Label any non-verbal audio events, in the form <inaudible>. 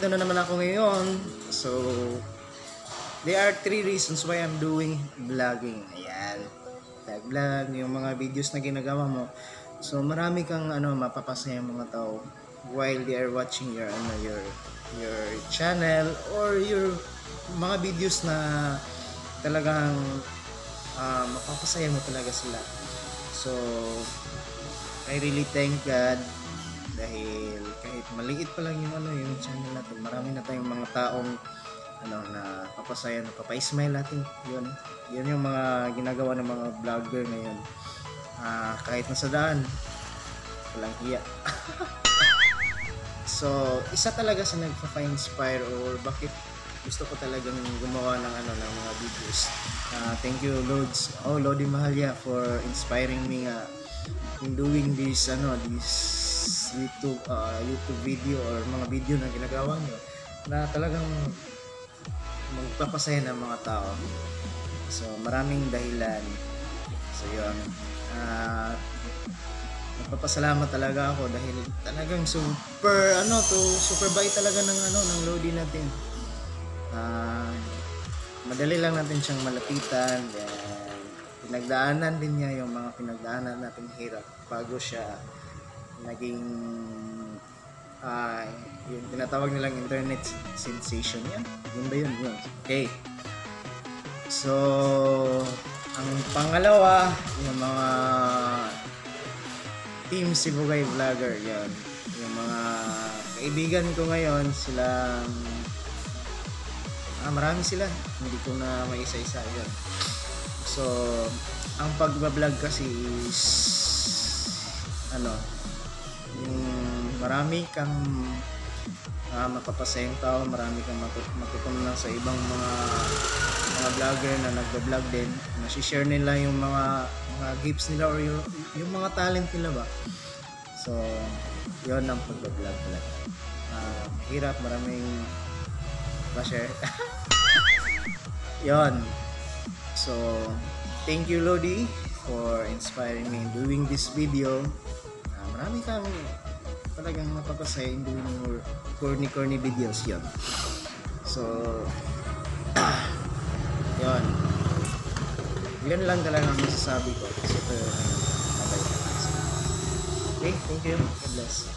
ako ngayon. So, there are three reasons why I'm doing vlogging. Ayan. Vlog, vlog, yung mga videos na ginagawa mo. So, marami kang ano, mapapasaya mga tao while they are watching your ano your your channel or your mga videos na talagang ah, mapapasaya mo talaga sila. So, I really thank God dahil kahit maliit pa lang yung ano yung channel natin, marami na tayong mga taong ano na papasaya, na papa-smile natin. Yun. Yun yung mga ginagawa ng mga vlogger ngayon. Ah, kahit nasa daan, walang hiya. <laughs> so, isa talaga sa nagpa-inspire or bakit gusto ko talagang gumawa ng ano ng mga videos. Ah, thank you Lods. Oh, Lodi Mahalya for inspiring me nga in doing this ano this YouTube ah, YouTube video or mga video na ginagawa nyo na talagang magpapasaya ng mga tao. So, maraming dahilan. So, yun. Ah, nagpapasalamat talaga ako dahil talagang super ano to super bait talaga ng ano ng Lodi natin. Ah, madali lang natin siyang malapitan then pinagdaanan din niya yung mga pinagdaanan natin hirap bago siya naging ah yung tinatawag nilang internet sensation yan yun ba yun? Yun. Okay. So ang pangalawa yung mga team Sibugay Vlogger yan yung mga kaibigan ko ngayon silang ah, marami sila. Hindi ko na maisa-isa yun. So ang pagbablog kasi is ano marami kang uh, mapapasayang tao marami kang matut- matutunan sa ibang mga mga vlogger na nagbablog din. Nasi-share nila yung mga mga gifts nila or yung, yung mga talent nila ba? So yon ang pagbablog talaga Ah, hirap maraming pa-share <laughs> yon so thank you Lodi for inspiring me in doing this video. Ah, marami kang talagang mapapasaya in doing corny corny videos yon so <clears throat> yon yan lang talaga ang masasabi ko. Super mabait na kasi okay? Thank you. God bless